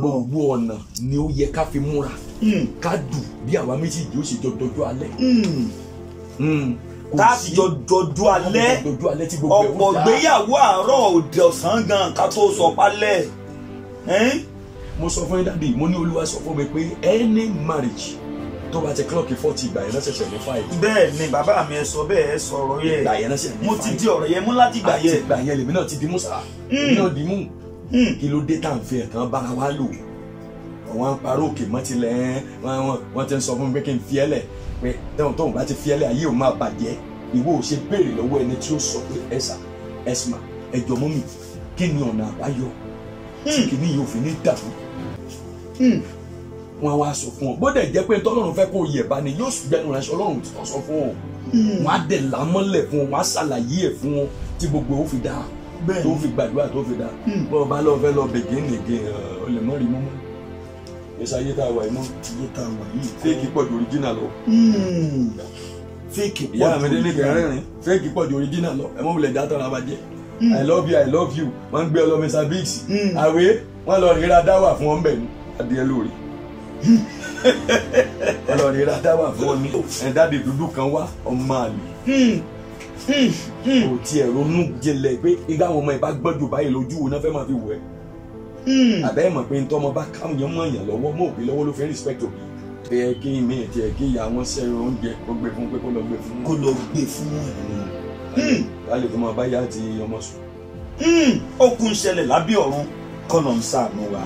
gbogbo ọ̀nà ni ó yẹ ká fi múra. Ká dù bí àwa méjèèjì ó ṣe jọ dọjọ́ alẹ́. Mm. Kò tá a ti jọ jọjú alẹ́ ọ̀pọ̀ gbéyàwó àárọ̀ òde ọ̀sán gan ká tó sọ pálẹ̀ ẹ́n? mo sọ fún yín dáàdi mo ní olúwa sọ fún mi pé any marriage tó bá ti clock forty ìgbà yẹn ṣẹ̀ṣẹ̀ ní five. Bẹ́ẹ̀ ni bàbá mi ẹ sọ bẹ́ẹ̀ ẹ yẹ ìgbà yẹn ní mo five. ti di ọ̀rọ̀ yẹn mú láti gbà àti yẹ ìgbà yẹn lèmi náà ti di musa. Èmi náà di mú kí ló dé tá à ń fi ẹ̀kan bára wa lò? Àwọn à ń parọ́ òkè mọ́ tilẹ̀ ẹ́ wọ́n wọ́n- wọ́n ti ń sọ fún mi pé kí n fi ẹ́ lẹ̀ pé tóun tóun bá ti fi ẹ́ lẹ̀ ayé ò máa bàjẹ́. Ìwọ ò ṣe béèrè lọ́wọ́ ẹni tí ó sọ pé ẹ̀sà ẹ̀sìmà ẹ̀jọ̀ mọ́ mi. Kí ni ọ̀nà àbáyọ? Tí kìíní yìí ò fi ní dàrú. Wọn wá sọ fún ọ. Bóde jẹ́ pé tọ́lọ́run fẹ́ kó yẹ̀ bá ni yóò gbẹnu ránṣẹ́ ọlọ́run wọ́n sọ fún ọ. Wọn á dẹ̀ lámọ́lẹ̀ fún ọ wọn á ṣàlàyé ẹ̀ fún ọ tí gbogbo ó fi dáa tó fi gbàdúrà tó fi dáa bọ́ọ̀ bá lọ́ọ́ fẹ́ lọ bègé nìge ọ lè mọ́ rí mú mú ẹ̀sà ayé tá a wà yìí mọ́. Iye tá a wà yìí fẹ́ẹ̀kì pọ̀ ju original lọ. Fake ìyá mi délé kẹrẹ́rìn fẹ́ẹ̀kì pọ̀ ju original lọ. Ẹ̀ mọ́ wulẹ̀ já tọ́ra bá jẹ́. I love you i love you. Wọ́n ń gbé ọlọ́mọ Mr. Biggs. Àwé wọ́n lọ ríra dáwà fún ọ́n bẹ̀ ní adìẹ lórí. Wọ́n lọ ríra dáwà fún ọ́n ní. Ẹ̀dáde dúdú kan wá ọmọ àlè kò tiẹ̀ ronú jinlẹ̀ pé igá àwọn ọmọ ẹ̀ bá gbọ́dọ̀ báyìí lójú wo náà fẹ́ máa fi àbẹ́ ẹ̀ mọ̀ pé ntọ́ ọmọ bá káwọn yẹn mọ̀ yàn lọ́wọ́ mọ̀ òbí lọ́wọ́ ló ń respect òbí. Pé ẹ kí mi ẹ̀ tiẹ̀ kí ìyá wọn ṣe oúnjẹ kó gbé fún pé kó lọ gbé fún. Kó lọ gbé fún ẹ. láti tó máa bá yá àti ọmọ sùn. ó kún ṣẹlẹ̀ lábẹ́ ọ̀run. Kọ́ ló ń ṣàánú wa.